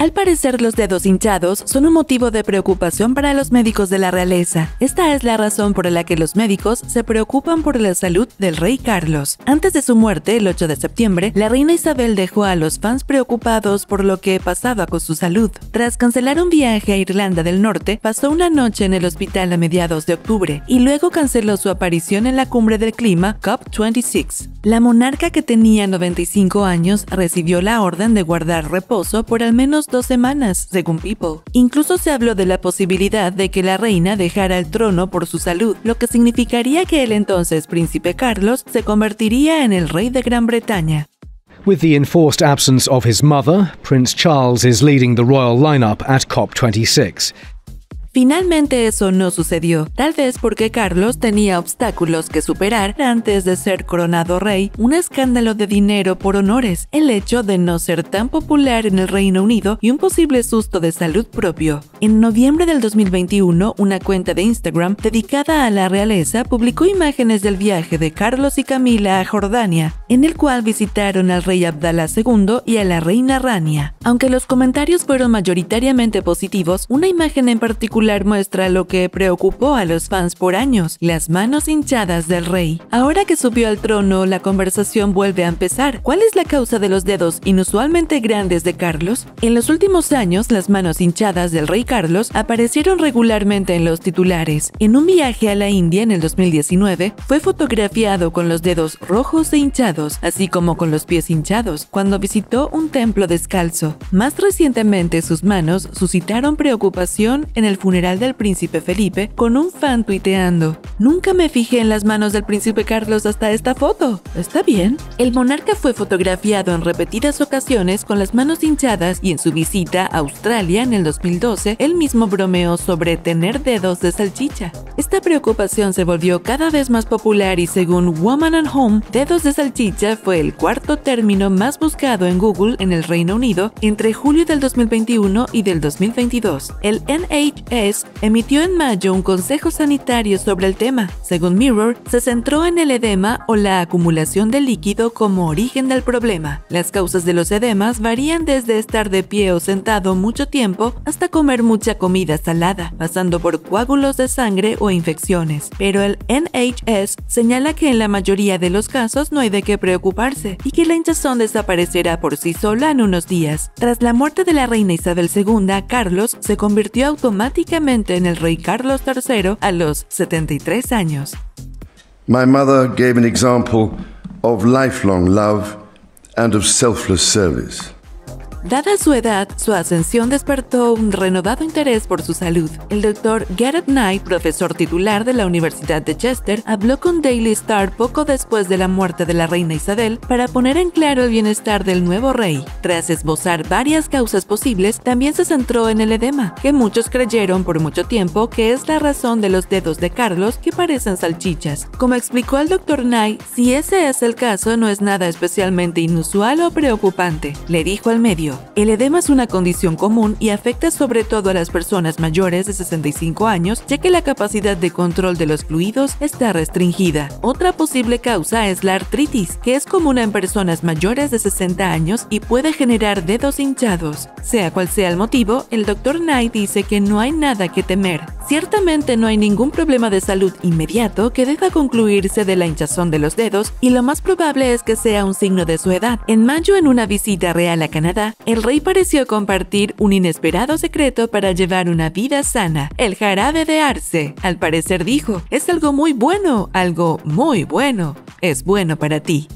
Al parecer los dedos hinchados son un motivo de preocupación para los médicos de la realeza. Esta es la razón por la que los médicos se preocupan por la salud del rey Carlos. Antes de su muerte, el 8 de septiembre, la reina Isabel dejó a los fans preocupados por lo que pasaba con su salud. Tras cancelar un viaje a Irlanda del Norte, pasó una noche en el hospital a mediados de octubre y luego canceló su aparición en la cumbre del clima COP26. La monarca que tenía 95 años recibió la orden de guardar reposo por al menos dos semanas, según People. Incluso se habló de la posibilidad de que la reina dejara el trono por su salud, lo que significaría que el entonces príncipe Carlos se convertiría en el rey de Gran Bretaña. With the enforced absence of his mother, Prince Charles is leading the royal lineup at COP26. Finalmente eso no sucedió, tal vez porque Carlos tenía obstáculos que superar antes de ser coronado rey, un escándalo de dinero por honores, el hecho de no ser tan popular en el Reino Unido y un posible susto de salud propio. En noviembre del 2021, una cuenta de Instagram dedicada a la realeza publicó imágenes del viaje de Carlos y Camila a Jordania, en el cual visitaron al rey Abdallah II y a la reina Rania. Aunque los comentarios fueron mayoritariamente positivos, una imagen en particular muestra lo que preocupó a los fans por años, las manos hinchadas del rey. Ahora que subió al trono, la conversación vuelve a empezar. ¿Cuál es la causa de los dedos inusualmente grandes de Carlos? En los últimos años, las manos hinchadas del rey Carlos aparecieron regularmente en los titulares. En un viaje a la India en el 2019, fue fotografiado con los dedos rojos e hinchados, así como con los pies hinchados, cuando visitó un templo descalzo. Más recientemente, sus manos suscitaron preocupación en el funeral funeral del príncipe Felipe con un fan tuiteando. Nunca me fijé en las manos del príncipe Carlos hasta esta foto. ¿Está bien? El monarca fue fotografiado en repetidas ocasiones con las manos hinchadas y en su visita a Australia en el 2012, él mismo bromeó sobre tener dedos de salchicha. Esta preocupación se volvió cada vez más popular y según Woman and Home, dedos de salchicha fue el cuarto término más buscado en Google en el Reino Unido entre julio del 2021 y del 2022. El NHS emitió en mayo un consejo sanitario sobre el tema. Según Mirror, se centró en el edema o la acumulación de líquido como origen del problema. Las causas de los edemas varían desde estar de pie o sentado mucho tiempo hasta comer mucha comida salada, pasando por coágulos de sangre o infecciones. Pero el NHS señala que en la mayoría de los casos no hay de qué preocuparse y que la hinchazón desaparecerá por sí sola en unos días. Tras la muerte de la reina Isabel II, Carlos se convirtió automáticamente en el rey Carlos III a los 73 años. My mother gave an example of lifelong love and of selfless service. Dada su edad, su ascensión despertó un renovado interés por su salud. El doctor Garrett Knight, profesor titular de la Universidad de Chester, habló con Daily Star poco después de la muerte de la reina Isabel para poner en claro el bienestar del nuevo rey. Tras esbozar varias causas posibles, también se centró en el edema, que muchos creyeron por mucho tiempo que es la razón de los dedos de Carlos que parecen salchichas. Como explicó el doctor Knight, si ese es el caso no es nada especialmente inusual o preocupante, le dijo al medio. El edema es una condición común y afecta sobre todo a las personas mayores de 65 años, ya que la capacidad de control de los fluidos está restringida. Otra posible causa es la artritis, que es común en personas mayores de 60 años y puede generar dedos hinchados. Sea cual sea el motivo, el Dr. Knight dice que no hay nada que temer. Ciertamente no hay ningún problema de salud inmediato que deba concluirse de la hinchazón de los dedos y lo más probable es que sea un signo de su edad. En mayo, en una visita real a Canadá, el rey pareció compartir un inesperado secreto para llevar una vida sana, el jarabe de arce. Al parecer dijo, es algo muy bueno, algo muy bueno, es bueno para ti.